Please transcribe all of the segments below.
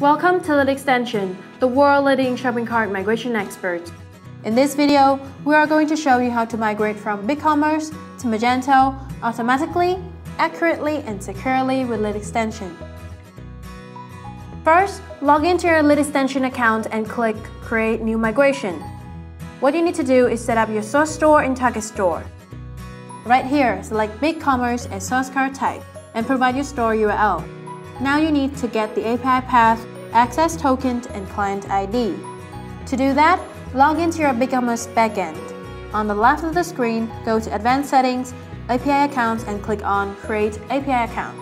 Welcome to Lit Extension, the world leading shopping cart migration expert. In this video, we are going to show you how to migrate from BigCommerce to Magento automatically, accurately, and securely with Lit Extension. First, log into your Lit Extension account and click Create New Migration. What you need to do is set up your source store in Target Store. Right here, select BigCommerce as source cart type and provide your store URL. Now you need to get the API path, access token, and client ID. To do that, log into your BigCommerce backend. On the left of the screen, go to Advanced Settings, API Accounts, and click on Create API Account.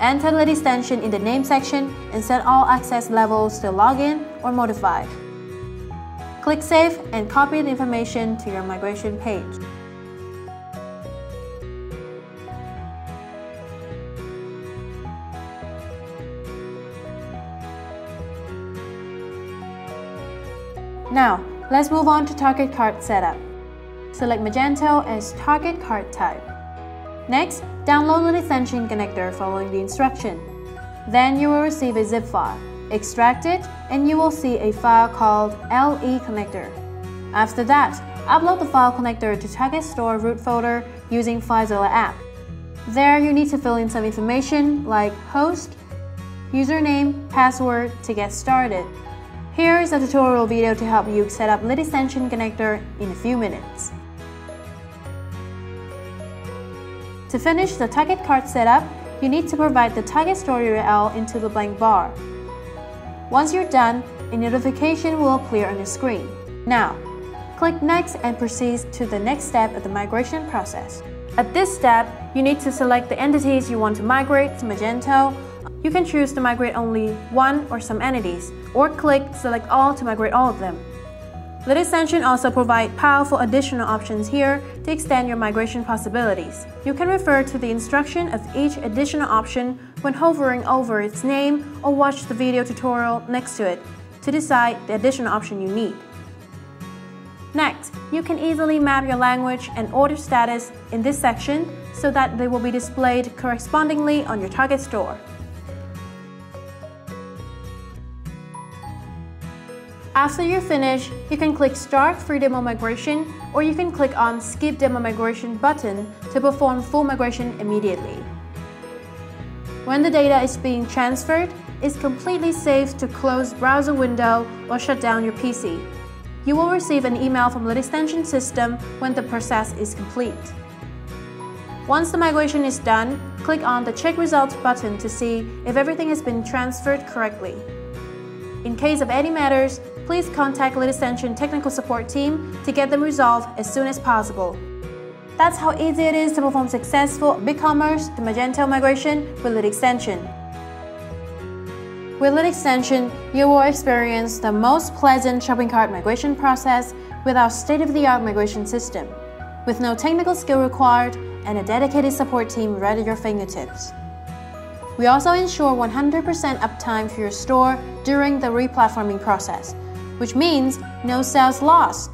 Enter the extension in the name section and set all access levels to login or modify. Click Save and copy the information to your migration page. Now, let's move on to target cart setup. Select Magento as target cart type. Next, download the extension connector following the instruction. Then you will receive a zip file. Extract it, and you will see a file called LE connector. After that, upload the file connector to Target Store root folder using FileZilla app. There, you need to fill in some information like host, username, password to get started. Here is a tutorial video to help you set up Lit Extension connector in a few minutes. To finish the target cart setup, you need to provide the target store URL into the blank bar. Once you're done, a notification will appear on your screen. Now, click Next and proceed to the next step of the migration process. At this step, you need to select the entities you want to migrate to Magento you can choose to migrate only one or some entities, or click Select All to migrate all of them. Lit Extension also provides powerful additional options here to extend your migration possibilities. You can refer to the instruction of each additional option when hovering over its name or watch the video tutorial next to it to decide the additional option you need. Next, you can easily map your language and order status in this section so that they will be displayed correspondingly on your target store. After you finish, you can click Start Free Demo Migration or you can click on Skip Demo Migration button to perform full migration immediately. When the data is being transferred, it's completely safe to close browser window or shut down your PC. You will receive an email from Lit Extension system when the process is complete. Once the migration is done, click on the Check Results button to see if everything has been transferred correctly. In case of any matters, please contact Lit Extension technical support team to get them resolved as soon as possible. That's how easy it is to perform successful BigCommerce to Magento migration with Lit Extension. With Lit Extension, you will experience the most pleasant shopping cart migration process with our state-of-the-art migration system, with no technical skill required and a dedicated support team right at your fingertips. We also ensure 100% uptime for your store during the replatforming process, which means no sales lost.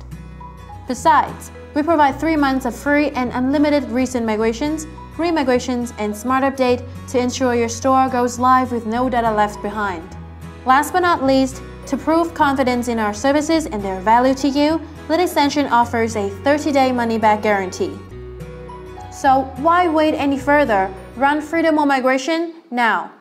Besides, we provide 3 months of free and unlimited recent migrations, remigrations, and smart update to ensure your store goes live with no data left behind. Last but not least, to prove confidence in our services and their value to you, Lit Extension offers a 30-day money-back guarantee. So why wait any further? Run freedom Demo Migration now.